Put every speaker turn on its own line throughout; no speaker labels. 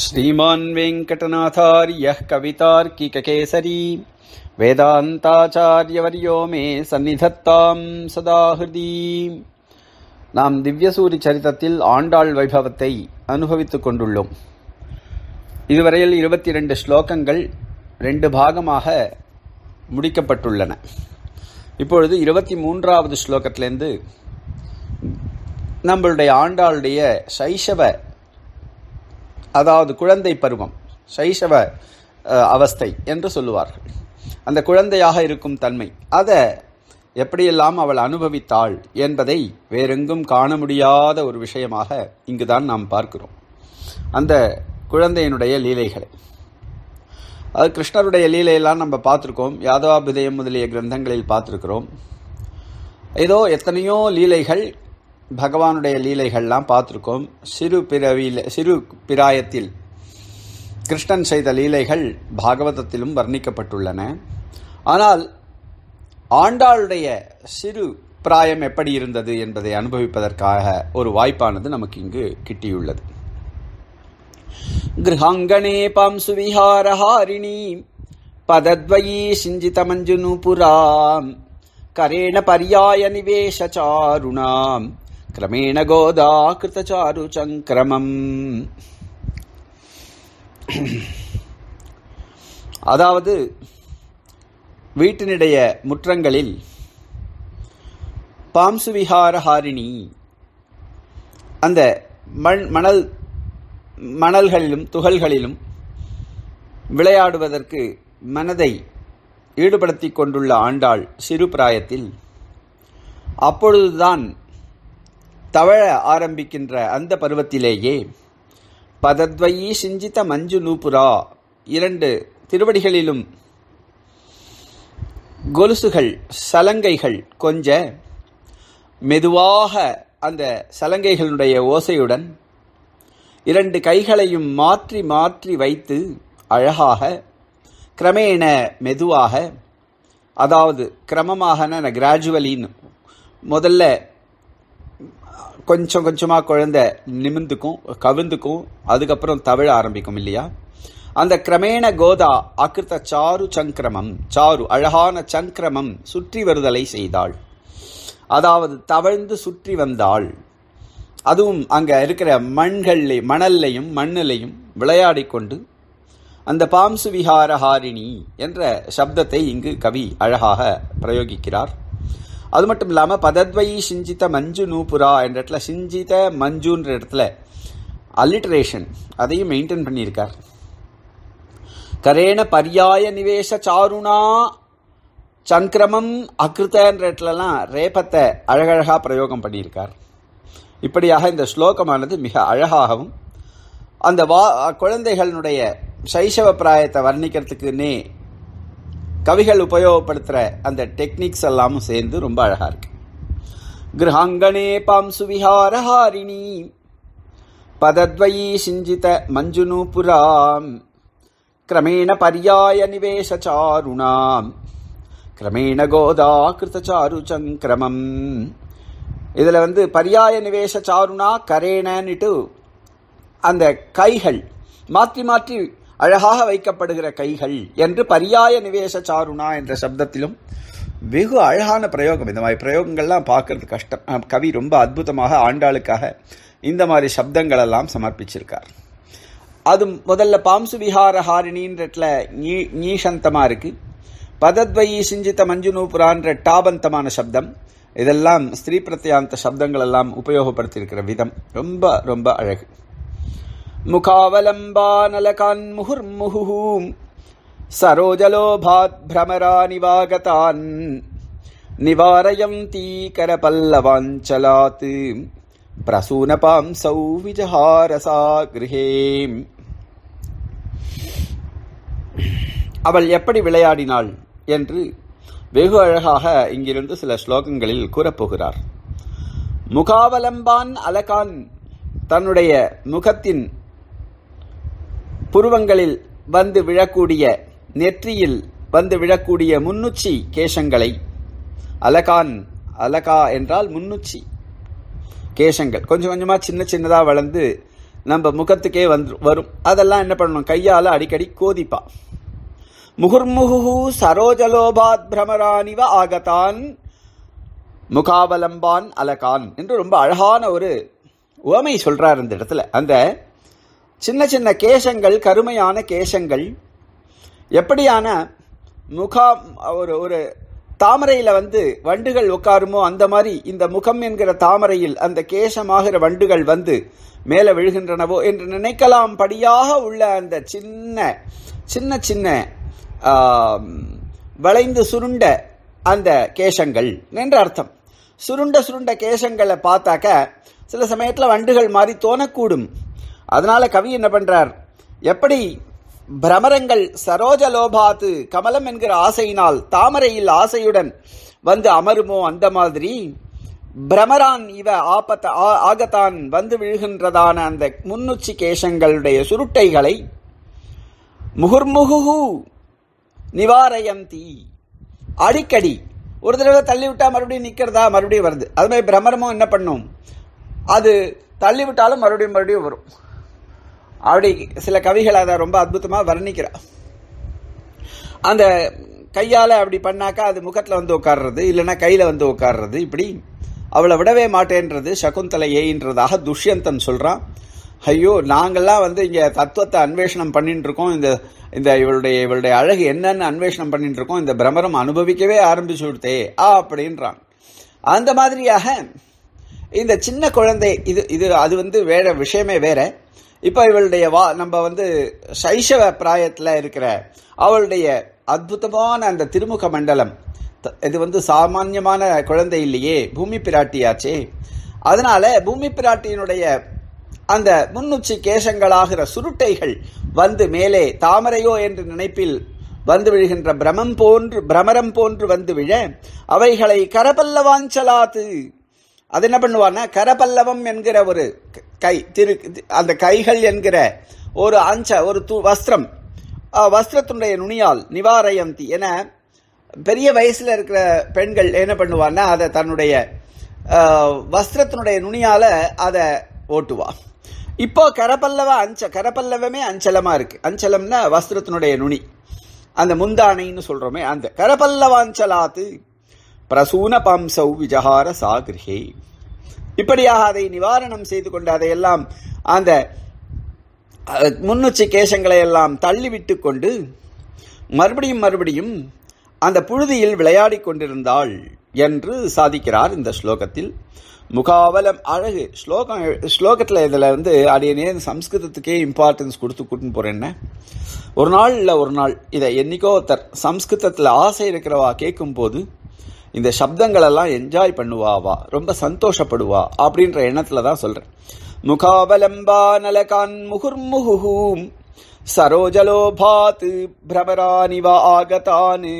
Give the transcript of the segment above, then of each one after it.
श्रीमान् वेङ्कटनाथार्यः कवितार्किककेसरी வேதாந்தாச்சாரியவரியோ மே சந்நிதத்தாம் சதா ஹிருதி நாம் திவ்யசூரி சரித்தத்தில் ஆண்டாள் வைபவத்தை அனுபவித்துக் கொண்டுள்ளோம் இதுவரையில் இருபத்தி ரெண்டு ஸ்லோகங்கள் ரெண்டு பாகமாக முடிக்கப்பட்டுள்ளன இப்பொழுது இருபத்தி மூன்றாவது ஸ்லோகத்திலிருந்து நம்மளுடைய ஆண்டாளுடைய சைஷவ அதாவது குழந்தை பருவம் சைஷவ அவஸ்தை என்று சொல்லுவார்கள். அந்த குழந்தையாக இருக்கும் தன்மை அதை எப்படியெல்லாம் அவள் அனுபவித்தாள் என்பதை வேறெங்கும் காண முடியாத ஒரு விஷயமாக இங்குதான் நாம் பார்க்கிறோம். அந்த குழந்தையினுடைய லீலைகளை. அது கிருஷ்ணருடைய லீலையெல்லாம் நம்ம பார்த்துருக்கோம். யாதவாபிதயம் முதலிய கிரந்தங்களில் பார்த்துருக்கிறோம். ஏதோ எத்தனையோ லீலைகள் பகவானுடைய லீலைகள்லாம் பார்த்துருக்கோம். சிறு பிறவியில் சிறு பிராயத்தில் கிருஷ்ணன் செய்த லீலைகள் பாகவதத்திலும் வர்ணிக்கப்பட்டுள்ளன. ஆனால் ஆண்டாளுடைய சிறு பிராயம் எப்படி இருந்தது என்பதை அனுபவிப்பதற்காக ஒரு வாய்ப்பானது நமக்கு இங்கு கிட்டியுள்ளது. கிருஹாங்கணே பாம்சுவிஹாரஹாரிணி பதத்வயி சிஞ்சிதமஞ்சுனு புராம் கரேண பரியாய நிவேச சாருணாம் கிரமேண క్రమేణ గోదాకృతచారు சங்கிரமம் அதாவது வீட்டினுடைய முற்றங்களில் பாம்சு விஹாரஹாரிணி அந்த மண் மணல் மணல்களிலும் துகள்களிலும் விளையாடுவதற்கு மனதை ஈடுபடுத்தி கொண்டுள்ள ஆண்டாள் சிறு பிராயத்தில் அப்பொழுதுதான் தவழ ஆரம்பிக்கின்ற அந்த பருவத்திலேயே பதத்வயி சிஞ்சித மஞ்சு நூபுரா இரண்டு திருவடிகளிலும் கொலுசுகள் சலங்கைகள் கொஞ்ச மெதுவாக அந்த சலங்கைகளுடைய ஓசையுடன் இரண்டு கைகளையும் மாற்றி மாற்றி வைத்து அழகாக கிரமேண மெதுவாக அதாவது கிரமமாக கிராஜுவலின்னு முதல்ல கொஞ்சம் கொஞ்சமாக குழந்தை நிமிந்துக்கும் கவிழ்ந்துக்கும் அதுக்கப்புறம் தவிழ ஆரம்பிக்கும் இல்லையா? அந்த கிரமேண கோதா அகிருத்த சாரு சங்கிரமம் சாரு அழகான சங்கிரமம் சுற்றி வருதலை செய்தாள். அதாவது தவழ்ந்து சுற்றி வந்தாள். அதுவும் அங்கே இருக்கிற மண்கள்ல மணல்லையும் மண்ணிலையும் விளையாடி கொண்டு அந்த பாம்சு விஹாரஹாரிணி என்ற சப்தத்தை இங்கு கவி அழகாக பிரயோகிக்கிறார். அது மட்டும் இல்லாமல் பதத்வயி சிஞ்சித்த மஞ்சு நூபுரா என்ற இடத்துல சிஞ்சித மஞ்சுன்ற இடத்துல அல்லிட்ரேஷன் அதையும் மெயின்டைன் பண்ணியிருக்கார். கரேண பர்யாய நிவேச சாருணா சங்கிரமம் அகிருத்தன்ற இடத்துலலாம் ரேபத்தை அழகழகா பிரயோகம் பண்ணியிருக்கார். இப்படியாக இந்த ஸ்லோகமானது மிக அழகாகவும் அந்த வா குழந்தைகளுடைய சைஷவ பிராயத்தை வர்ணிக்கிறதுக்குன்னே கவிகள் உபயோகப்படுத்துகிற அந்த டெக்னிக்ஸ் எல்லாமும் சேர்ந்து ரொம்ப அழகாக இருக்கு. கிரகாங்கணே பாம்சு விஹாரஹாரிணி பதத்வயி சிஞ்சித மஞ்சுனூபுராம் கிரமேண பர்யாய நிவேசச்சாருணாம் கிரமேண கோதா கிருதச்சாரு சங்கிரமம். இதில் வந்து பர்யாய நிவேச சாருணா கரேணன்னுட்டு அந்த கைகள் மாற்றி மாற்றி அழகாக வைக்கப்படுகிற கைகள் என்று பரியாய நிவேச சாருணா என்ற சப்தத்திலும் வெகு அழகான பிரயோகம். இந்த மாதிரி பிரயோகங்கள்லாம் பார்க்கறது கஷ்டம். கவி ரொம்ப அற்புதமாக ஆண்டாளுக்காக இந்த மாதிரி சப்தங்களெல்லாம் சமர்ப்பிச்சிருக்கார். அது முதல்ல பாம்சு விஹார ஹாரிணின்றதுல நீ நீஷந்தமாக இருக்குது பதத்வயி சிஞ்சித மஞ்சுனூபுரான்ற டாபந்தமான சப்தம். இதெல்லாம் ஸ்திரீ பிரத்யாந்த சப்தங்களெல்லாம் உபயோகப்படுத்தியிருக்கிற விதம். ரொம்ப ரொம்ப அழகு. முகாவலம்பானலகான் முகுர்முகுஹூம் சரோஜலோபாத் பிரமரா நிவாகதான் நிவாரயந்தி கரபல்லவாஞ்சலாத் பிரசூனபாம்சௌ விஜஹாரசா கிருஹேம் அவள் எப்படி விளையாடினாள் என்று வெகு அழகாக இங்கிருந்து சில ஸ்லோகங்களில் கூறப்போகிறார். முகாவலம்பான் அலகான் தன்னுடைய முகத்தின் புருவங்களில் வந்து விழக்கூடிய நெற்றியில் வந்து விழக்கூடிய முன்னுச்சி கேசங்களை அலகான் அலகா என்றால் முன்னுச்சி கேசங்கள். கொஞ்சம் கொஞ்சமாக சின்ன சின்னதாக வளர்ந்து நம்ம முகத்துக்கே வந்து வரும். அதெல்லாம் என்ன பண்ணணும்? கையால் அடிக்கடி கோதிப்பா. முகுர்முகு சரோஜலோபாத் பிரமராணிவ ஆகத்தான் முகாவலம்பான் அலகான் என்று ரொம்ப அழகான ஒரு உவமை சொல்றார் இந்த இடத்துல. அந்த சின்ன சின்ன கேசங்கள் கருமையான கேசங்கள். எப்படியான முகாம் ஒரு ஒரு தாமரையில் வந்து வண்டுகள் உட்காருமோ அந்த மாதிரி இந்த முகம் என்கிற தாமரையில் அந்த கேசமாகிற வண்டுகள் வந்து மேலே விழுகின்றனவோ என்று நினைக்கலாம். படியாக உள்ள அந்த சின்ன சின்ன சின்ன வளைந்து சுருண்ட அந்த கேசங்கள் என்று அர்த்தம். சுருண்ட சுருண்ட கேசங்களை பார்த்தாக்க சில சமயத்தில் வண்டுகள் மாதிரி தோணக்கூடும். அதனால கவி என்ன பண்றார்? எப்படி பிரமரங்கள் சரோஜ லோபாத்து கமலம் என்கிற ஆசையினால் தாமரையில் ஆசையுடன் வந்து அமருமோ அந்த மாதிரி பிரமரான் இவ ஆபத்த ஆ- ஆகத்தான் வந்து விழுகின்றதான அந்த முன்னுச்சி கேசங்களுடைய சுருட்டைகளை முகுர்முகு நிவாரயந்தி. அடிக்கடி ஒரு தடவை தள்ளி விட்டா மறுபடியும் நிக்கிறதா? மறுபடியும் வருது. அது மாதிரி பிரமரமும் என்ன பண்ணும்? அது தள்ளி விட்டாலும் மறுபடியும் மறுபடியும் வரும். அப்படி சில கவிகள் அதை ரொம்ப அற்புதமாக வர்ணிக்கிறார் அந்த கையால் அப்படி பண்ணாக்கா அது முகத்துல வந்து உட்கார்றது இல்லைன்னா கையில் வந்து உட்கார்றது இப்படி அவளை விடவே மாட்டேன்றது சகுந்தலையேன்றதாக துஷ்யந்தன் சொல்கிறான் ஐயோ நாங்கள்லாம் வந்து இங்கே தத்துவத்தை அன்வேஷணம் பண்ணிட்டு இருக்கோம் இந்த இந்த இவளுடைய இவளுடைய அழகு என்னன்னு அன்வேஷணம் பண்ணிட்டு இருக்கோம் இந்த பிரமரம் அனுபவிக்கவே ஆரம்பிச்சு விடுத்தே ஆ அப்படின்றான். அந்த மாதிரியாக இந்த சின்ன குழந்தை இது இது அது வந்து வேற விஷயமே வேற. இப்போ இவளுடைய வா நம்ம வந்து சைஷவ பிராயத்தில் இருக்கிற அவளுடைய அற்புதமான அந்த திருமுக மண்டலம் த- இது வந்து சாமான்யமான குழந்தை இல்லையே பூமி பிராட்டியாச்சே. அதனால பூமி பிராட்டியினுடைய அந்த முன்னுச்சி கேசங்களாகிற சுருட்டைகள் வந்து மேலே தாமரையோ என்று நினைப்பில் வந்து விழுகின்ற பிரமம் போன்று பிரமரம் போன்று வந்து விழ அவைகளை கரபல்லவாஞ்சலாது அது என்ன பண்ணுவான்னா கரபல்லவம் என்கிற ஒரு கை திரு அந்த கைகள் என்கிற ஒரு அஞ்ச ஒரு து வஸ்திரம். வஸ்திரத்தினுடைய நுனியால் நிவாரயந்தி என பெரிய வயசில் இருக்கிற பெண்கள் என்ன பண்ணுவான்னா அதை தன்னுடைய வஸ்திரத்தினுடைய நுனியால் அதை ஓட்டுவா. இப்போ கரபல்லவ அஞ்ச கரபல்லவமே அஞ்சலமாக இருக்கு. அஞ்சலம்னா வஸ்திரத்தினுடைய நுனி. அந்த முந்தானைன்னு சொல்கிறோமே அந்த கரப்பல்லவாஞ்சலாத்து பிரசூன பம்சௌ விஜகார சாகிருஹே. இப்படியாக அதை நிவாரணம் செய்து கொண்டு அதையெல்லாம் அந்த முன்னுச்சி கேசங்களை எல்லாம் தள்ளிவிட்டு கொண்டு மறுபடியும் மறுபடியும் அந்த புழுதியில் விளையாடி கொண்டிருந்தாள் என்று சாதிக்கிறார் இந்த ஸ்லோகத்தில். முகாவலம் அழகு. ஸ்லோகம் ஸ்லோகத்தில் இதில் வந்து அடியனே சம்ஸ்கிருதத்துக்கே இம்பார்ட்டன்ஸ் கொடுத்து கூட்டின்னு போகிறேன் ஒரு நாள் இல்லை ஒரு நாள். இதை என்னைக்கோ ஒருத்தர் சம்ஸ்கிருதத்தில் ஆசை இருக்கிறவா கேட்கும்போது இந்த சப்தங்களெல்லாம் என்ஜாய் பண்ணுவாவா ரொம்ப சந்தோஷப்படுவா அப்படின்ற எண்ணத்துல தான் சொல்றேன். முகாவலம்பா நலகான் முகுர்முகுஹூம் சரோஜலோபாத் பிரபரானிவா ஆகதானு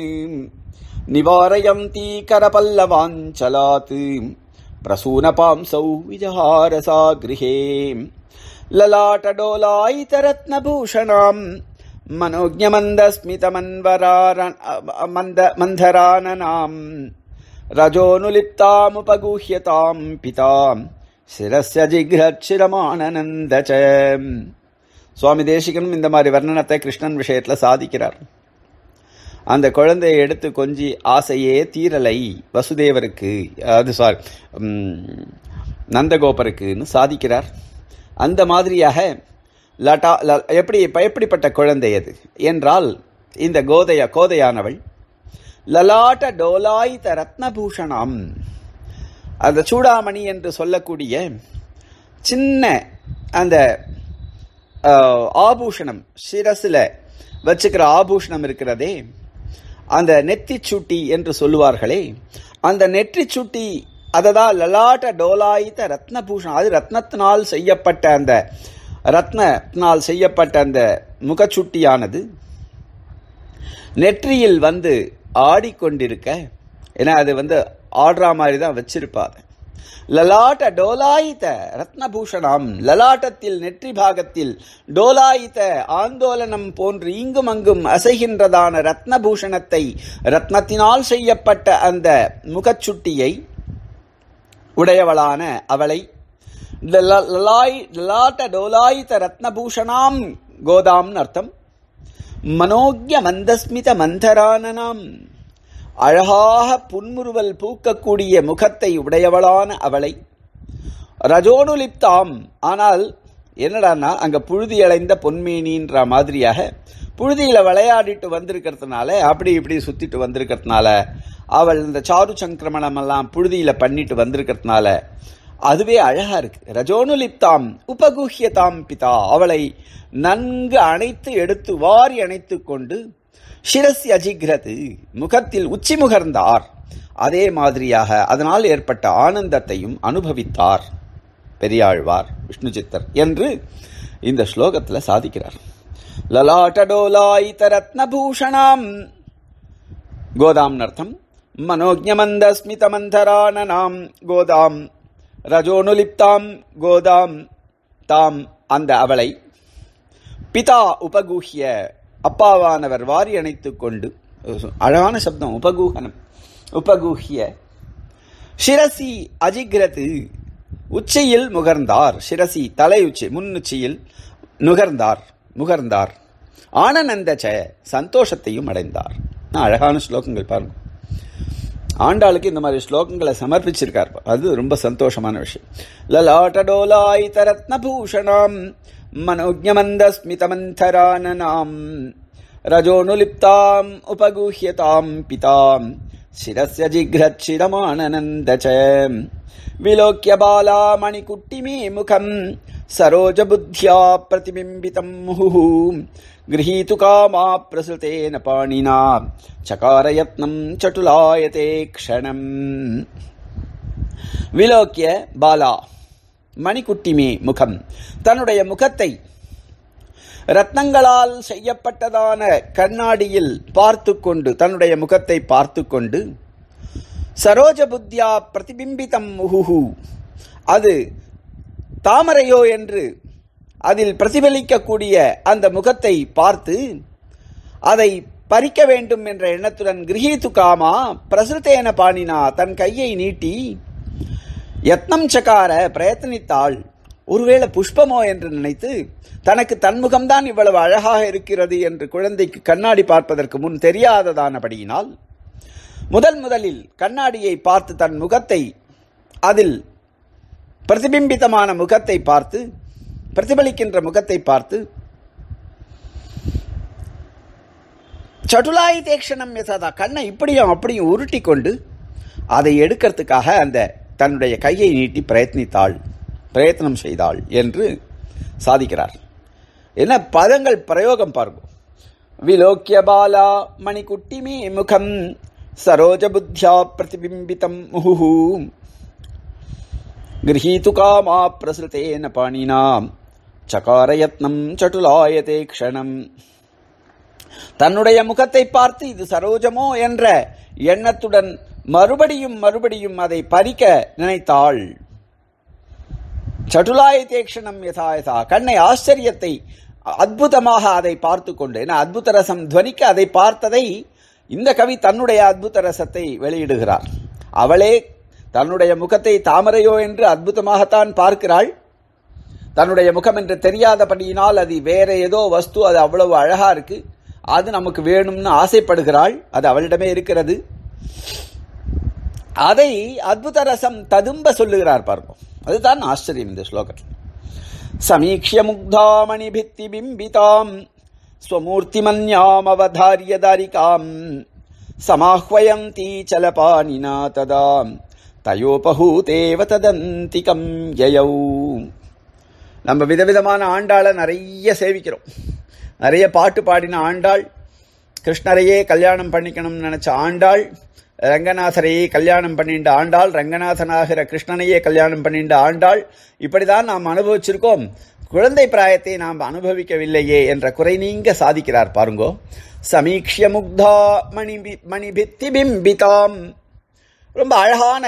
நிவாரயந்தி பிரசூன பிரசூனபாம்சௌ விஜஹாரசா கிருஹே லலாட்டடோலாயிதரத்னபூஷணாம் मनोज्ञमन्दस्मितमन्वरा मन्द मन्धराननाम् रजोनुलिप्तामुपगूह्यताम् पिताम् சிரஸ்ய ஜிக்ரட்சிரமானந்த ச சுவாமி தேசிகனும் இந்த மாதிரி வர்ணனத்தை கிருஷ்ணன் விஷயத்துல சாதிக்கிறார் அந்த குழந்தையை எடுத்து கொஞ்சி ஆசையே தீரலை வசுதேவருக்கு அது சாரி நந்தகோபருக்குன்னு சாதிக்கிறார் அந்த மாதிரியாக லட்டா ல- எப்படி இப்ப எப்படிப்பட்ட குழந்தை அது என்றால் இந்த கோதைய கோதையானவள் லலாட்ட டோலாயித ரத்னபூஷணம். அந்த சூடாமணி என்று சொல்லக்கூடிய சின்ன அந்த ஆபூஷணம் சிரசில் வச்சுக்கிற ஆபூஷணம் இருக்கிறதே அந்த நெத்தி சுட்டி என்று சொல்லுவார்களே அந்த நெற்றி சுட்டி அதை தான் லலாட்ட டோலாயித்த ரத்னபூஷணம். அது ரத்னத்தினால் செய்யப்பட்ட அந்த ரத்னத்தினால் செய்யப்பட்ட அந்த முகச்சுட்டியானது நெற்றியில் வந்து ஆடிக்கொண்டிருக்க. ஏன்னா அது வந்து ஆடுற மாதிரி தான் வச்சிருப்பாரு லலாட்ட டோலாயித்த ரத்னபூஷணம் லலாட்டத்தில் நெற்றி பாகத்தில் டோலாயித்த ஆந்தோலனம் போன்று இங்கும் அங்கும் அசைகின்றதான ரத்னபூஷணத்தை ரத்னத்தினால் செய்யப்பட்ட அந்த முகச்சுட்டியை உடையவளான அவளை லலாய் லலாட்ட டோலாயித ரத்னபூஷணாம் கோதாம்னு அர்த்தம். மனோக்ய மந்தஸ்மித மந்தரானனாம் அழகாக புன்முறுவல் பூக்கக்கூடிய முகத்தை உடையவளான அவளை. ரஜோனுலிப்தாம் ஆனால் என்னடான்னா அங்க புழுதி அடைந்த பொன்மேனின்ற மாதிரியாக புழுதியில விளையாடிட்டு வந்திருக்கிறதுனால அப்படி இப்படி சுத்திட்டு வந்திருக்கிறதுனால அவள் இந்த சாரு சங்கிரமணம் எல்லாம் புழுதியில பண்ணிட்டு வந்திருக்கிறதுனால அதுவே அழகா இருக்கு. ரஜோனுலிப்தாம் உபகுஹ்யதாம் பிதா அவளை நன்கு அணைத்து எடுத்து வாரி அணைத்து கொண்டு சிரசி அஜிக்ரது முகத்தில் உச்சி முகர்ந்தார். அதே மாதிரியாக அதனால் ஏற்பட்ட ஆனந்தத்தையும் அனுபவித்தார். பெரியாழ்வார் விஷ்ணு சித்தர் என்று இந்த ஸ்லோகத்தில் சாதிக்கிறார். லலாட்டடோலாயித ரத்னபூஷணாம் கோதாம் அர்த்தம் நாம் கோதாம் ரஜோனுலிப்தாம் கோதாம் தாம் அந்த அவளை பிதா உபகூஹிய அப்பாவானவர் வாரி அணைத்துக் கொண்டு அழகான சப்தம் உபகூஹனம் உபகூஹிய. சிரசி அஜிக்ரது உச்சியில் முகர்ந்தார். சிரசி தலை உச்சி முன்னுச்சியில் நுகர்ந்தார் முகர்ந்தார். ஆனநந்த ச சந்தோஷத்தையும் அடைந்தார். அழகான ஸ்லோகங்கள் பாருங்கள் ஆண்டாளுக்கு இந்த மாதிரி ஸ்லோகங்களை சமர்ப்பிச்சிருக்கார் அது ரொம்ப சந்தோஷமான விஷயம் லலாட்டோலாயித்தரத்ன பூஷணாம் மனோஜமந்த ஸ்மிதமந்தரானாம் ரஜோனுலிப்தாம் உபகுஹியதாம் பிதாம் ശിരസ്യ ജിഘ്രച്ഛിരമാനന്ദ முகம் சரோஜ புத்தியா பிரதிபிம்பிதம் முகு गृहीतु कामा प्रसृतेन पाणिना चकारयत्नम् चटुलायते क्षणम् விலோக்கிய பாலா மணிக்குட்டிமே முகம் தன்னுடைய முகத்தை ரத்னங்களால் செய்யப்பட்டதான கண்ணாடியில் பார்த்து கொண்டு தன்னுடைய முகத்தை பார்த்து கொண்டு சரோஜ புத்தியா பிரதிபிம்பிதம் முகுஹு அது தாமரையோ என்று அதில் பிரதிபலிக்கக்கூடிய அந்த முகத்தை பார்த்து அதை பறிக்க வேண்டும் என்ற எண்ணத்துடன் கிரகித்து காமா பிரசுத்தேன பாணினா தன் கையை நீட்டி யத்னம் சக்கார பிரயத்தனித்தாள் ஒருவேளை புஷ்பமோ என்று நினைத்து தனக்கு தன்முகம்தான் இவ்வளவு அழகாக இருக்கிறது என்று குழந்தைக்கு கண்ணாடி பார்ப்பதற்கு முன் தெரியாததானபடியினால் முதல் முதலில் கண்ணாடியை பார்த்து தன் முகத்தை அதில் பிரதிபிம்பித்தமான முகத்தை பார்த்து பிரதிபலிக்கின்ற முகத்தை பார்த்து சட்டுலாய் தேக்ஷணம் யசாதா கண்ணை இப்படியும் அப்படியும் உருட்டி கொண்டு அதை எடுக்கிறதுக்காக அந்த தன்னுடைய கையை நீட்டி பிரயத்னித்தாள் பிரயத்னம் செய்தாள் என்று சாதிக்கிறார். என்ன பதங்கள் பிரயோகம் பாருங்க. விலோக்கிய பாலா மணிக்குட்டிமே முகம் சரோஜ புத்தியா பிரதிபிம்பிதம் முஹு கிரகீது காமா பிரசுத்தேன பாணினா சகாரயத்னம் சட்டுலாயதே க்ஷணம். தன்னுடைய முகத்தை பார்த்து இது சரோஜமோ என்ற எண்ணத்துடன் மறுபடியும் மறுபடியும் அதை பறிக்க நினைத்தாள். சட்டுலாயதேக்ஷணம் யதா யதா. கண்ணை ஆச்சரியத்தை அற்புதமாக அதை பார்த்து கொண்டு ஏன்னா அத்புத ரசம் துவனிக்க அதை பார்த்ததை இந்த கவி தன்னுடைய அத்புத ரசத்தை வெளியிடுகிறார். அவளே தன்னுடைய முகத்தை தாமரையோ என்று அற்புதமாகத்தான் பார்க்கிறாள். தன்னுடைய முகம் என்று தெரியாதபடியினால் அது வேற ஏதோ வஸ்து அது அவ்வளவு அழகா இருக்கு. அது நமக்கு வேணும்னு ஆசைப்படுகிறாள். அது அவளிடமே இருக்கிறது. அதை அத்புத ரசம் ததும்ப சொல்லுகிறார் பாருங்க. அதுதான் ஆச்சரியம் இந்த ஸ்லோகத்தில். சமீக்ஷிய முக்தாமணி பித்தி பிம்பிதாம் ஸ்வமூர்த்திமன்யாம் அவதாரிய தாரிகாம் சமாஹ்வயந்தி சலபானினா ததா தயோபகூதேவ ததந்திகம் யயௌ நம்ம விதவிதமான ஆண்டாளை நிறைய சேவிக்கிறோம். நிறைய பாட்டு பாடின ஆண்டாள் கிருஷ்ணரையே கல்யாணம் பண்ணிக்கணும்னு நினச்ச ஆண்டாள் ரங்கநாதரையே கல்யாணம் பண்ணிண்ட ஆண்டாள் ரங்கநாதனாகிற கிருஷ்ணனையே கல்யாணம் பண்ணிண்ட ஆண்டாள் இப்படிதான் நாம் அனுபவிச்சிருக்கோம். குழந்தை பிராயத்தை நாம் அனுபவிக்கவில்லையே என்ற குறை நீங்க சாதிக்கிறார் பாருங்கோ. சமீக்ஷிய முக்தா மணி மணிபித்தி பிம்பிதாம். ரொம்ப அழகான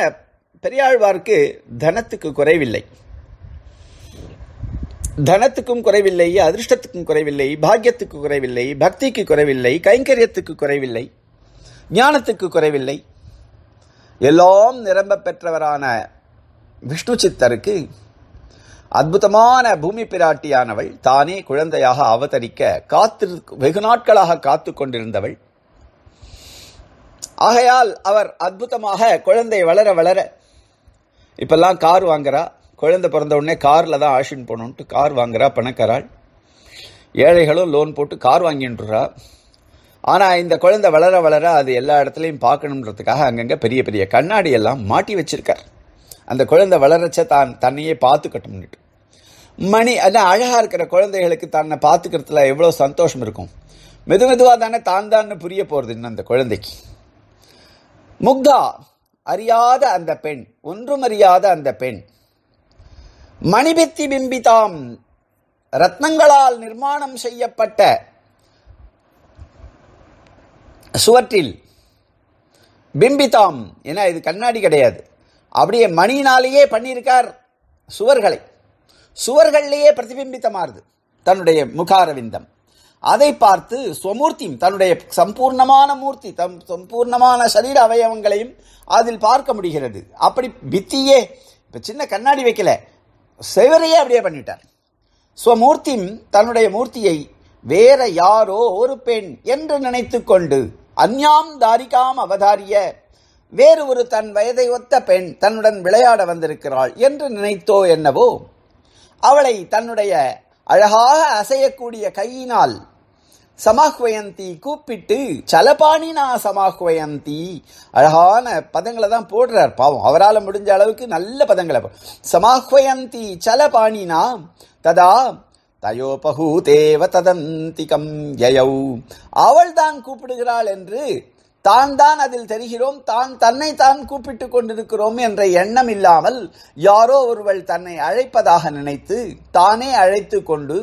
பெரியாழ்வார்க்கு தனத்துக்கு குறைவில்லை. தனத்துக்கும் குறைவில்லை அதிர்ஷ்டத்துக்கும் குறைவில்லை பாக்கியத்துக்கு குறைவில்லை பக்திக்கு குறைவில்லை கைங்கரியத்துக்கு குறைவில்லை ஞானத்துக்கு குறைவில்லை. எல்லாம் நிரம்ப பெற்றவரான விஷ்ணு சித்தருக்கு அற்புதமான பூமி பிராட்டியானவள் தானே குழந்தையாக அவதரிக்க காத்து வெகு நாட்களாக காத்து கொண்டிருந்தவள். ஆகையால் அவர் அற்புதமாக குழந்தை வளர வளர இப்பெல்லாம் கார் வாங்குறா. குழந்தை பிறந்த உடனே காரில் தான் ஆஷின் போகணுன்ட்டு கார் வாங்குறா பணக்காராள். ஏழைகளும் லோன் போட்டு கார் வாங்கிட்டுறா ஆனால் இந்த குழந்தை வளர வளர அது எல்லா இடத்துலையும் பார்க்கணுன்றதுக்காக அங்கங்கே பெரிய பெரிய கண்ணாடி எல்லாம் மாட்டி வச்சிருக்கார். அந்த குழந்தை வளரச்ச தான் தன்னையே பார்த்துக்கட்டும்னுட்டு மணி அதான் அழகாக இருக்கிற குழந்தைகளுக்கு தன்னை பார்த்துக்கிறதுல எவ்வளோ சந்தோஷம் இருக்கும். மெது மெதுவாக தானே தான் தான் புரிய போகிறது இன்னும் அந்த குழந்தைக்கு. முக்தா அறியாத அந்த பெண் ஒன்றும் அறியாத அந்த பெண் மணிபித்தி பிம்பிதாம். ரத்னங்களால் நிர்மாணம் செய்யப்பட்ட சுவற்றில் பிம்பிதாம். ஏன்னா இது கண்ணாடி கிடையாது. அப்படியே மணியினாலேயே பண்ணியிருக்கார் சுவர்களை. சுவர்கள்லேயே பிரதிபிம்பித்தமாறுது தன்னுடைய முகாரவிந்தம். அதை பார்த்து ஸ்வமூர்த்தி தன்னுடைய சம்பூர்ணமான மூர்த்தி தம் சம்பூர்ணமான சரீர அவயவங்களையும் அதில் பார்க்க முடிகிறது. அப்படி பித்தியே இப்போ சின்ன கண்ணாடி வைக்கல. செவரையே அப்படியே பண்ணிட்டார். ஸ்வமூர்த்தி தன்னுடைய மூர்த்தியை வேற யாரோ ஒரு பெண் என்று நினைத்து கொண்டு அந்யாம் தாரிகாம் அவதாரிய வேறு ஒரு தன் வயதை ஒத்த பெண் தன்னுடன் விளையாட வந்திருக்கிறாள் என்று நினைத்தோ என்னவோ? அவளை தன்னுடைய அழகாக அசையக்கூடிய கையினால் சமாஹ்வயந்தி கூப்பிட்டு சலபாணினா சமாஹ்வயந்தி. அழகான பதங்களை தான் போடுறார் பாவம். அவரால் முடிஞ்ச அளவுக்கு நல்ல பதங்களை சமாஹ்வயந்தி சலபாணினா ததா தயோபகூதேவ ததந்திகம் யயௌ. அவள் தான் கூப்பிடுகிறாள் என்று தான் தான் அதில் தெரிகிறோம். தான் தன்னை தான் கூப்பிட்டு கொண்டிருக்கிறோம் என்ற எண்ணம் இல்லாமல் யாரோ ஒருவள் தன்னை அழைப்பதாக நினைத்து தானே அழைத்து கொண்டு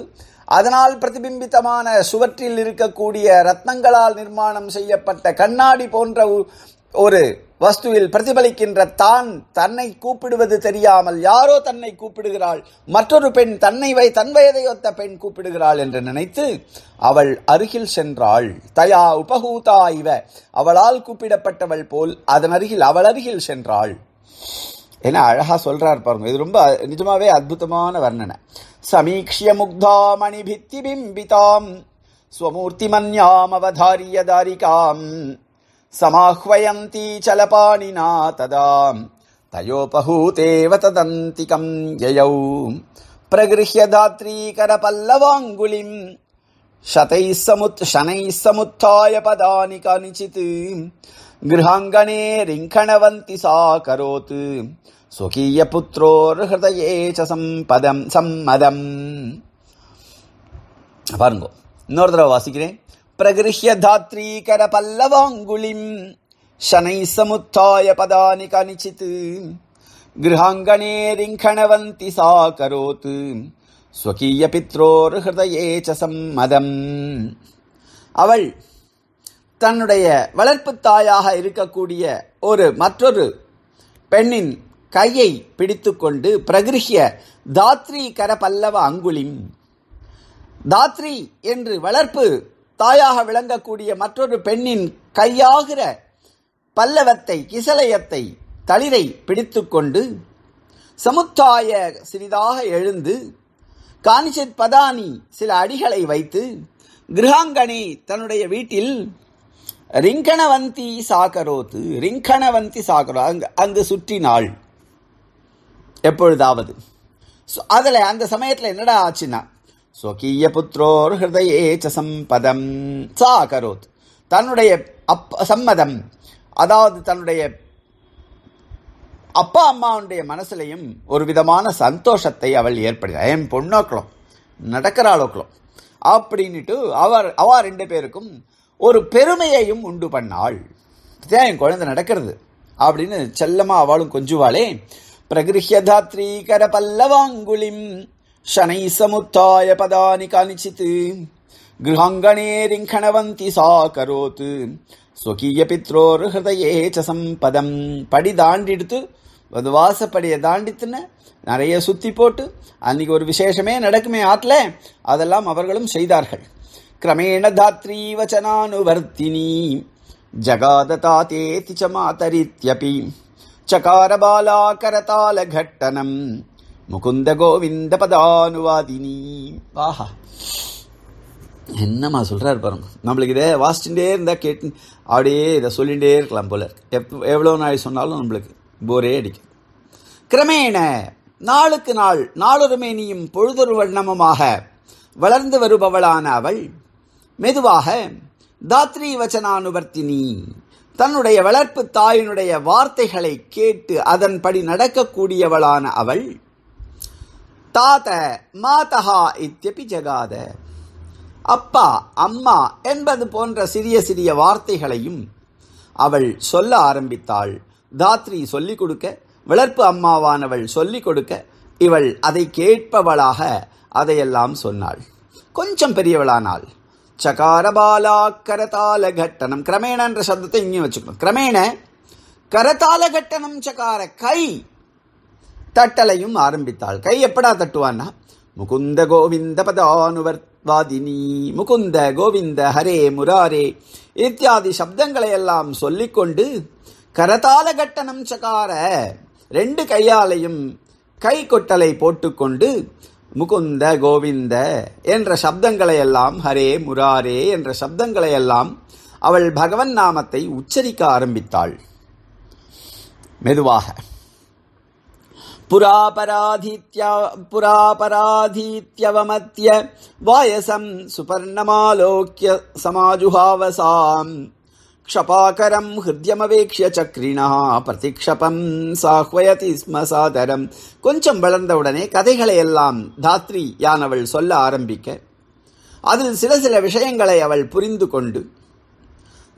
அதனால் பிரதிபிம்பித்தமான சுவற்றில் இருக்கக்கூடிய ரத்னங்களால் நிர்மாணம் செய்யப்பட்ட கண்ணாடி போன்ற ஒரு வஸ்துவில் பிரதிபலிக்கின்ற தான் தன்னை கூப்பிடுவது தெரியாமல் யாரோ தன்னை கூப்பிடுகிறாள். மற்றொரு பெண் தன்னை வை தன் வயதை ஒத்த பெண் கூப்பிடுகிறாள் என்று நினைத்து அவள் அருகில் சென்றாள். தயா உபகூதா இவ. அவளால் கூப்பிடப்பட்டவள் போல் அதன் அருகில் அவள் அருகில் சென்றாள். என அழகா சொல்றார் பாருங்க இது ரொம்ப நிஜமாவே அற்புதமான வர்ணனை சமீக்ஷிய முக்தா மணிபித்தி பிம்பிதாம் ஸ்வமூர்த்திமன்யாம் அவதாரிய தாரிகாம் சமாஹ்வயந்தி சலபாணினா ததா தயோபகூதேவ ததந்திகம் யயௌ பிரகிருஹ்ய தாத்ரீ கரபல்லவாங்குலிம் शतैः समुत् शनैः समुत्थाय पदानि कानिचित् गृहाङ्गणे रिङ्खणवन्ति सा करोत् स्वकीयपुत्रोर्हृदये च सम्पदम् सम्मदम् பாருங்க இன்னொரு தடவை வாசிக்கிறேன் பிரகிருஹ்ய தாத்ரீகர பல்லவாங்குலிம் शनै समुत्थाय पदानि कानिचित् गृहाङ्गणे रिङ्खणवन्ति सा करोत् ஸ்வகீய பித்ரோர் ஹிருதயே ச சம்மதம் அவள் தன்னுடைய வளர்ப்பு தாயாக இருக்கக்கூடிய ஒரு மற்றொரு பெண்ணின் கையை பிடித்துக்கொண்டு பிரகிருஹ்ய தாத்ரி கர பல்லவ அங்குலிம் தாத்ரி என்று வளர்ப்பு தாயாக விளங்கக்கூடிய மற்றொரு பெண்ணின் கையாகிற பல்லவத்தை கிசலயத்தை தளிரை பிடித்துக்கொண்டு சமுத்தாய சிறிதாக எழுந்து காணிச்சித் பதானி சில அடிகளை வைத்து கிரகாங்கனி தன்னுடைய வீட்டில் ரிங்கணவந்தி சாகரோத்து ரிங்கணவந்தி சாகரோ அங்கு அங்கு சுற்றினாள். எப்பொழுதாவது? அதில் அந்த சமயத்தில் என்னடா ஆச்சுன்னா ஸ்வகீய புத்ரோர் ஹிருதயே ச சம்பதம் சாகரோத் தன்னுடைய அப் சம்மதம் அதாவது தன்னுடைய அப்பா அம்மாவுடைய மனசுலையும் ஒரு விதமான சந்தோஷத்தை அவள் ஏற்படுகிறார் என் பொண்ணோக்களும் நடக்கிறாளோக்களும் அப்படின்னுட்டு அவர் அவா ரெண்டு பேருக்கும் ஒரு பெருமையையும் உண்டு பண்ணாள். இதான் என் குழந்தை நடக்கிறது. அப்படின்னு செல்லமா அவளும் கொஞ்சுவாளே. பிரகிருஹ்யதாத்ரீ கர பல்லவாங்குலிம் சனை சமுத்தாய பதானி காணிச்சித்து கிருஹாங்கணே ரிங்கணவந்தி சா கரோத்து ஸ்வகீய பித்ரோர் ஹிருதயே சம்பதம். படி தாண்டி எடுத்து அது வாசப்படியை தாண்டித்துன்னு நிறைய சுத்தி போட்டு அன்னைக்கு ஒரு விசேஷமே நடக்குமே ஆற்றுல அதெல்லாம் அவர்களும் செய்தார்கள். கிரமேண தாத்ரீ வச்சனானுவர்த்தினி ஜகாததாத்தேதி ச மாதரித்யபி சகார முகுந்த கோவிந்த பதானுவாதினி ஆஹா என்னம்மா சொல்கிறார் பாருங்க. நம்மளுக்கு இதை வாசிச்சுட்டே இருந்தா கேட்டு அப்படியே இதை சொல்லிகிட்டே இருக்கலாம் போல எப் எவ்வளோ நாள் சொன்னாலும் நம்மளுக்கு போரே அடிக்கும். கிரமேண நாளுக்கு நாள் நாளொருமே நீயும் பொழுதொரு வண்ணமுமாக வளர்ந்து வருபவளான அவள் மெதுவாக தாத்ரி வச்சனானுவர்த்தினி தன்னுடைய வளர்ப்பு தாயினுடைய வார்த்தைகளை கேட்டு அதன்படி நடக்கக்கூடியவளான அவள் தாத மாதஹா இத்தியபி ஜகாத. அப்பா அம்மா என்பது போன்ற சிறிய சிறிய வார்த்தைகளையும் அவள் சொல்ல ஆரம்பித்தாள். தாத்ரி சொல்லிக் கொடுக்க வளர்ப்பு அம்மாவானவள் சொல்லிக் கொடுக்க இவள் அதை கேட்பவளாக அதையெல்லாம் சொன்னாள். கொஞ்சம் பெரியவளானாள். சகாரபாலா கரதால கட்டணம் கிரமேணன்ற சப்தத்தை இங்கே வச்சுக்கணும். கிரமேண கரதால கட்டணம் சகார கை தட்டலையும் ஆரம்பித்தாள். கை எப்படா தட்டுவான்னா? முகுந்த கோவிந்த பதானுவர்வாதினி முகுந்த கோவிந்த ஹரே முராரே. இத்தியாதி சப்தங்களை எல்லாம் சொல்லிக்கொண்டு கரதால கட்டணம் சகார ரெண்டு கையாலையும் கை கொட்டலை போட்டுக்கொண்டு முகுந்த கோவிந்த என்ற சப்தங்களையெல்லாம் ஹரே முராரே என்ற சப்தங்களையெல்லாம் அவள் பகவன் நாமத்தை உச்சரிக்க ஆரம்பித்தாள். மெதுவாக. புராபராதீத்ய வாயசம் சுபர்ணமாலோக்கிய சமாஜுஹாவசாம். க்ஷபாகரம் हृद्यमवेक्ष्य சக்ரிணா பிரதிக்ஷபம் சாஹ்வயதி ஸ்ம சாதரம் கொஞ்சம் வளர்ந்தவுடனே கதைகளை எல்லாம் தாத்ரி யானவள் சொல்ல ஆரம்பிக்க அதில் சில சில விஷயங்களை அவள் புரிந்து கொண்டு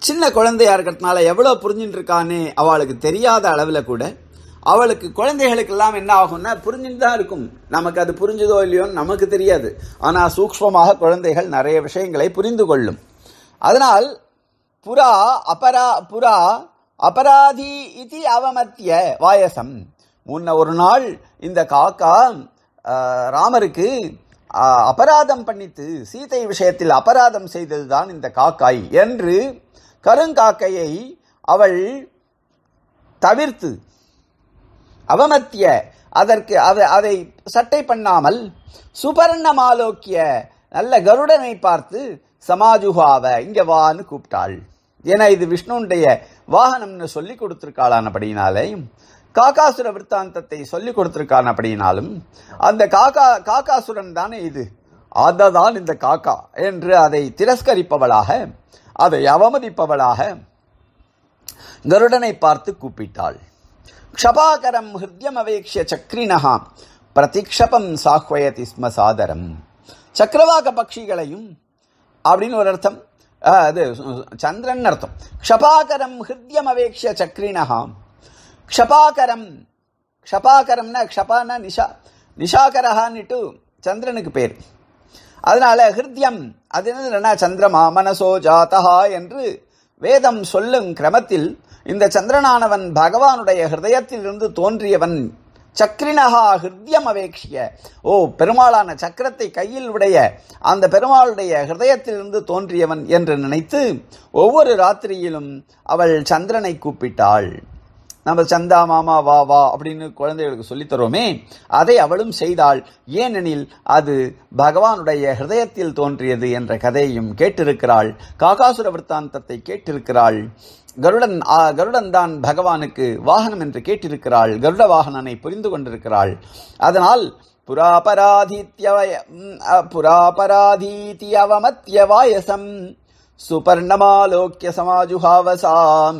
சின்ன குழந்தையா இருக்கிறதுனால எவ்வளோ புரிஞ்சுட்டு இருக்கான்னு அவளுக்கு தெரியாத அளவில் கூட அவளுக்கு குழந்தைகளுக்கெல்லாம் என்ன ஆகும்னா புரிஞ்சுட்டு தான் இருக்கும் நமக்கு அது புரிஞ்சுதோ இல்லையோன்னு நமக்கு தெரியாது ஆனால் சூக்ஷ்மமாக குழந்தைகள் நிறைய விஷயங்களை புரிந்து கொள்ளும் அதனால் புறா அபரா புறா அபராதி இது அவமத்திய வாயசம். முன்ன ஒரு நாள் இந்த காக்கா ராமருக்கு அபராதம் பண்ணித்து சீதை விஷயத்தில் அபராதம் செய்ததுதான் இந்த காக்காய் என்று கருங்காக்கையை அவள் தவிர்த்து அவமத்திய அதற்கு அதை அதை சட்டை பண்ணாமல் சுபர்ணமாலோக்கிய நல்ல கருடனை பார்த்து சமாஜுகாவ இங்க வான்னு கூப்பிட்டாள். ஏன்னா இது விஷ்ணுடைய வாகனம்னு சொல்லி கொடுத்திருக்காளானபடினாலே காக்காசுர விற்த்தாந்தத்தை சொல்லி கொடுத்திருக்கானபடினாலும் அந்த காக்கா காக்காசுரன் தானே இது. அததான் இந்த காக்கா என்று அதை திரஸ்கரிப்பவளாக அதை அவமதிப்பவளாக கருடனை பார்த்து கூப்பிட்டாள். க்ஷபாகரம் ஹிருத்யம் அவேக்ஷ சக்ரிணஹா பிரதிக்ஷபம் சாஹ்வயதி ஸ்ம சாதரம். சக்கரவாக பட்சிகளையும் அப்படின்னு ஒரு அர்த்தம். அது சந்திரன் அர்த்தம் க்ஷபாகரம் ஹிருத்யம் அவேக்ஷ சக்ரிணகாம் க்ஷபாகரம் க்ஷபாகரம்னா க்ஷபானா நிஷா நிஷாகரஹான்னுட்டு சந்திரனுக்கு பேர் அதனால ஹிருத்யம் அது என்னதுன்னா சந்திரமா மனசோ ஜாதஹா என்று வேதம் சொல்லும் கிரமத்தில் இந்த சந்திரனானவன் பகவானுடைய ஹிருதயத்திலிருந்து தோன்றியவன் சக்ரினஹா ஹிருத்யம் அவேக்ஷிய ஓ பெருமாளான சக்கரத்தை கையில் உடைய அந்த பெருமாளுடைய ஹிருதயத்திலிருந்து தோன்றியவன் என்று நினைத்து ஒவ்வொரு ராத்திரியிலும் அவள் சந்திரனை கூப்பிட்டாள். நம்ம சந்தா மாமா வா வா அப்படின்னு குழந்தைகளுக்கு சொல்லித்தரோமே அதை அவளும் செய்தாள். ஏனெனில் அது பகவானுடைய ஹிருதயத்தில் தோன்றியது என்ற கதையையும் கேட்டிருக்கிறாள். காகாசுர விற்த்தாந்தத்தை கேட்டிருக்கிறாள். கருடன் ஆ, கருடன் தான் பகவானுக்கு வாகனம் என்று கேட்டிருக்கிறாள். கருட வாகனனை புரிந்து கொண்டிருக்கிறாள். அதனால் புராபராதீத்யவய ம், புராபராதீதி அவமத்திய வாயசம் சுபர்ணமாலோக்கிய சமாஜுஹாவசாம்.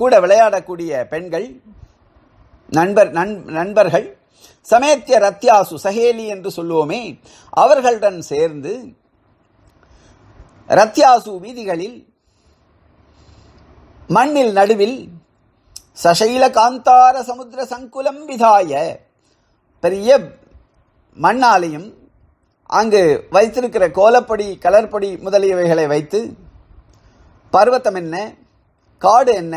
கூட விளையாடக்கூடிய பெண்கள் நண்பர் நண்- நண்பர்கள் சமேத்திய ரத்யாசு சகேலி என்று சொல்லுவோமே அவர்களுடன் சேர்ந்து ரத்யாசு வீதிகளில் மண்ணில் நடுவில் சசைல காந்தார சமுத்திர சங்குலம் விதாய பெரிய மண்ணாலையும் அங்கு வைத்திருக்கிற கோலப்பொடி கலர்பொடி முதலியவைகளை வைத்து பர்வத்தம் என்ன காடு என்ன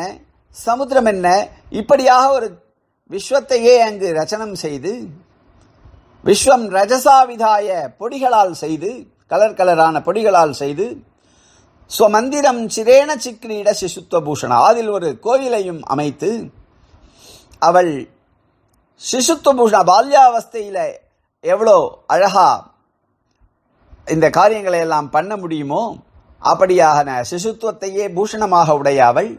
சமுத்திரம் என்ன? இப்படியாக ஒரு விஸ்வத்தையே அங்கு ரச்சனம் செய்து விஸ்வம் ரஜசாவிதாய பொடிகளால் செய்து கலர் கலரான பொடிகளால் செய்து ஸ்வமந்திரம் சிரேண சிக்ரீட சிசுத்துவ பூஷணம் அதில் ஒரு கோயிலையும் அமைத்து அவள் சிசுத்துவ பூஷணா பால்யாவஸ்தையில் எவ்வளோ அழகா இந்த காரியங்களை எல்லாம் பண்ண முடியுமோ அப்படியான சிசுத்துவத்தையே பூஷணமாக உடைய அவள்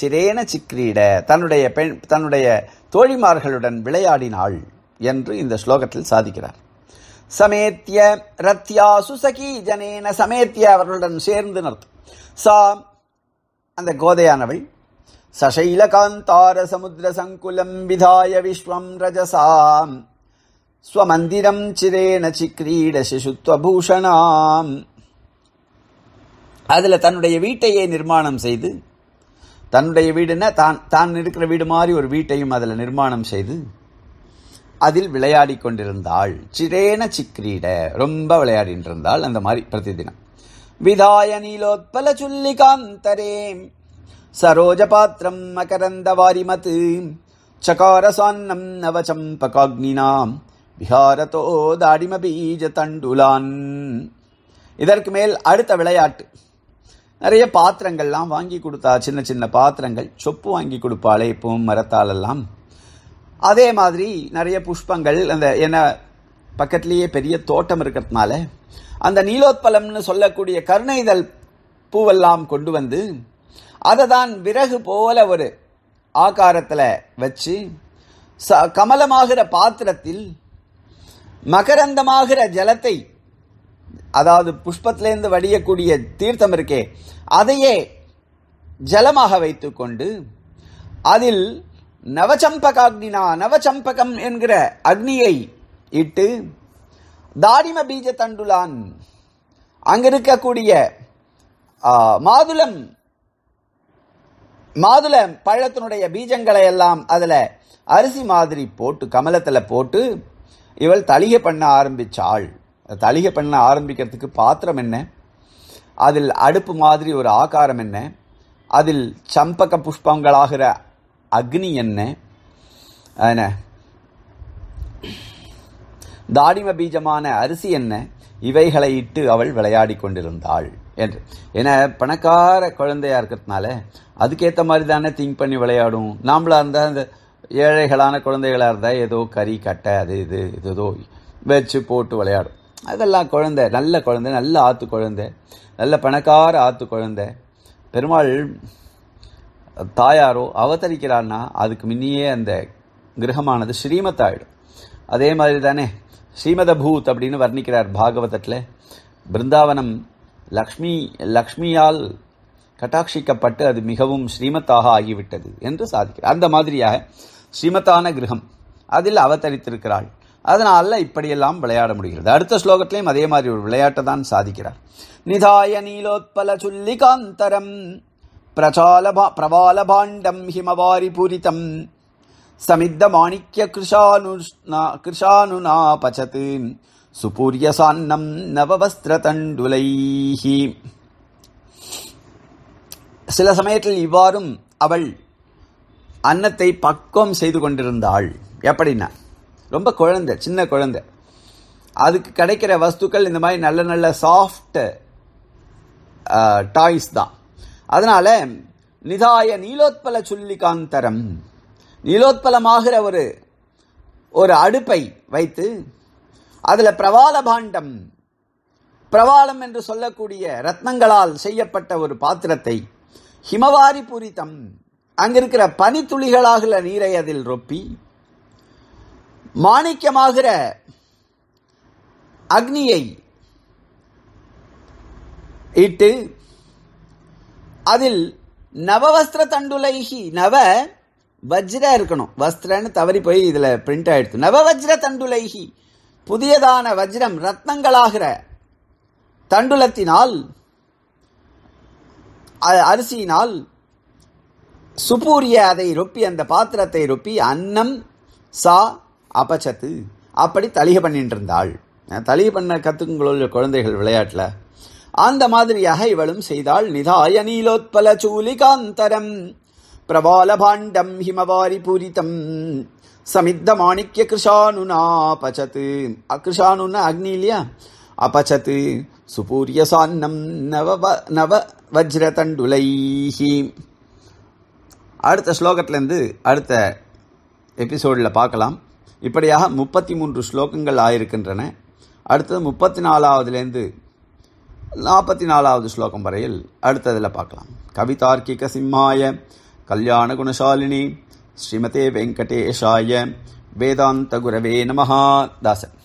சிரேன சிக்ரீட தன்னுடைய பெண் தன்னுடைய தோழிமார்களுடன் விளையாடினாள் என்று இந்த ஸ்லோகத்தில் சாதிக்கிறார். சமேத்திய ரத்யா சுசகி ஜனேன சமேத்திய அவர்களுடன் சேர்ந்து நடத்தும் சா அந்த கோதையானவள் சசைல காந்தார சமுத்திர சங்குலம் விதாய விஸ்வம் ரஜசாம் ஸ்வமந்திரம் சிரேன சிக்ரீட சிசுத்வபூஷணாம். அதில் தன்னுடைய வீட்டையே நிர்மாணம் செய்து தன்னுடைய வீடுன்னா தான் தான் இருக்கிற வீடு மாதிரி ஒரு வீட்டையும் அதில் நிர்மாணம் செய்து அதில் விளையாடி கொண்டிருந்தாள். சிரேன சிக்ரீட ரொம்ப விளையாடிட்டு இருந்தாள் அந்த மாதிரி பிரதிதினம். விதாய நீலோத்பல சுல்லிகாந்தரே சரோஜ பாத்திரம் மகரந்த வாரிமத் சகார சான்னம் நவச்சம்பகாக்னினாம் விஹாரதோ தாடிம பீஜ தண்டுலான். இதற்கு மேல் அடுத்த விளையாட்டு. நிறைய பாத்திரங்கள்லாம் வாங்கி கொடுத்தா சின்ன சின்ன பாத்திரங்கள் சொப்பு வாங்கி கொடுப்பாளே இப்பவும் மரத்தாலெல்லாம். அதே மாதிரி நிறைய புஷ்பங்கள் அந்த என்ன பக்கத்துலேயே பெரிய தோட்டம் இருக்கிறதுனால அந்த நீலோத்பலம்னு சொல்லக்கூடிய கருணைதல் பூவெல்லாம் கொண்டு வந்து அதை தான் விறகு போல ஒரு ஆகாரத்தில் வச்சு ச கமலமாகிற பாத்திரத்தில் மகரந்தமாகிற ஜலத்தை அதாவது புஷ்பத்திலேருந்து வடியக்கூடிய தீர்த்தம் இருக்கே அதையே ஜலமாக வைத்துக்கொண்டு அதில் நவச்சம்பக அக்னினா நவச்சம்பகம் என்கிற அக்னியை இட்டு தாடிம பீஜ தண்டுலான் அங்கிருக்கக்கூடிய ஆ, மாதுளம் மாதுள பழத்தினுடைய பீஜங்களை எல்லாம் அதில் அரிசி மாதிரி போட்டு கமலத்தில் போட்டு இவள் தளிகை பண்ண ஆரம்பிச்சாள். தளிகை பண்ண ஆரம்பிக்கிறதுக்கு பாத்திரம் என்ன? அதில் அடுப்பு மாதிரி ஒரு ஆகாரம் என்ன? அதில் சம்பக புஷ்பங்களாகிற அக்னி என்ன? என்ன? தாடிம பீஜமான அரிசி என்ன? இவைகளை இட்டு அவள் விளையாடி கொண்டிருந்தாள் என்று. ஏன்னா பணக்கார குழந்தையா இருக்கிறதுனால அதுக்கேற்ற மாதிரி தானே திங்க் பண்ணி விளையாடும். நாமளா இருந்தால் அந்த ஏழைகளான குழந்தைகளாக இருந்தால் ஏதோ கறி கட்டை அது இது இது ஏதோ வச்சு போட்டு விளையாடும். அதெல்லாம் குழந்தை நல்ல குழந்தை நல்ல ஆத்து குழந்தை நல்ல பணக்கார ஆத்து குழந்தை. பெருமாள் தாயாரோ அவதரிக்கிறான்னா அதுக்கு முன்னையே அந்த கிரகமானது ஸ்ரீமத்தாயிடும். அதே மாதிரி தானே ஸ்ரீமத பூத் அப்படின்னு வர்ணிக்கிறார் பாகவதத்தில். பிருந்தாவனம் லக்ஷ்மி லக்ஷ்மியால் கட்டாட்சிக்கப்பட்டு அது மிகவும் ஸ்ரீமத்தாக ஆகிவிட்டது என்று சாதிக்கிறார். அந்த மாதிரியாக ஸ்ரீமத்தான கிரகம் அதில் அவதரித்திருக்கிறாள். அதனால இப்படியெல்லாம் விளையாட முடிகிறது. அடுத்த ஸ்லோகத்திலையும் அதே மாதிரி ஒரு விளையாட்டை தான் சாதிக்கிறார். நிதாய நீலோத்பல சுல்லிகாந்தரம் பிரச்சால பிரபால பாண்டம் ஹிமவாரி பூரித்தம் சமித்த மாணிக்ய கிருஷானுஷ்ணா கிருஷானுனா பச்சத்து சுபூரிய சான்னம் நவவஸ்திர தண்டுலைஹி சில சமயத்தில் இவ்வாறும் அவள் அன்னத்தை பக்குவம் செய்து கொண்டிருந்தாள். எப்படின்னா ரொம்ப குழந்தை சின்ன குழந்தை. அதுக்கு கிடைக்கிற வஸ்துக்கள் இந்த மாதிரி நல்ல நல்ல சாஃப்ட் டாய்ஸ் தான். அதனால் நிதாய நீலோத்பல சுல்லிகாந்தரம் நீலோத்பலமாகிற ஒரு ஒரு அடுப்பை வைத்து அதில் பிரவால பாண்டம் பிரவாளம் என்று சொல்லக்கூடிய ரத்னங்களால் செய்யப்பட்ட ஒரு பாத்திரத்தை ஹிமவாரி பூரித்தம். அங்கிருக்கிற பனித்துளிகளாகிற நீரை அதில் ரொப்பி மாணிக்கமாகிற அக்னியை இட்டு அதில் நவவஸ்திர தண்டுலைகி நவ வஜ்ர இருக்கணும். வஸ்திரன்னு தவறி போய் இதில் பிரிண்ட் ஆயிடுச்சு நவ வஜ்ர தண்டுலைகி புதியதான வஜ்ரம் ரத்னங்களாகிற தண்டுலத்தினால் அ- அரிசியினால் சுப்பூரிய அதை ரொப்பி அந்த பாத்திரத்தை ரொப்பி அன்னம் சா அபச்சத்து. அப்படி தலிகை பண்ணிட்டு இருந்தாள் தலிகை பண்ண கத்துக்குங்களோ குழந்தைகள் விளையாட்டில். அந்த மாதிரியாக இவளும் செய்தாள். நிதாய நீலோத்பல சூலிகாந்தரம். பிரபால பாண்டம் ஹிமவாரி பூரித்தம் சமித்த மாணிக்ய கிருஷானுனா அபச்சத்து அக்ருஷானுன்னா அக்னி இல்லையா? அபச்சத்து. சுபூரிய சான்னம் நவ நவ வஜ்ர தண்டுலைஹி அடுத்த ஸ்லோகத்திலேருந்து அடுத்த எபிசோடில் பார்க்கலாம். இப்படியாக முப்பத்தி மூன்று ஸ்லோகங்கள் ஆயிருக்கின்றன. அடுத்தது முப்பத்தி நாலாவதுலேருந்து நாற்பத்தி நாலாவது ஸ்லோகம் வரையில் அடுத்ததில் பார்க்கலாம். கவிதார்க்கிக சிம்மாய கல்யாண குணசாலினி ஸ்ரீமதே வெங்கடேஷாய வேதாந்த குரவே நமஹா. தாசன்.